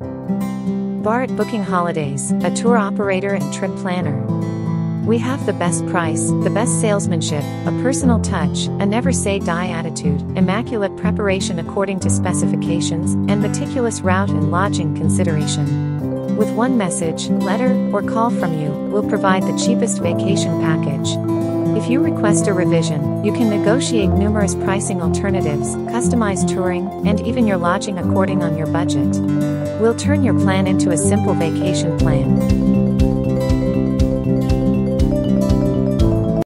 Bharat Booking Holidays, a tour operator and trip planner. We have the best price, the best salesmanship, a personal touch, a never say die attitude, immaculate preparation according to specifications, and meticulous route and lodging consideration. With one message, letter, or call from you, we'll provide the cheapest vacation package. If you request a revision, you can negotiate numerous pricing alternatives, customize touring, and even your lodging according on your budget. We'll turn your plan into a simple vacation plan.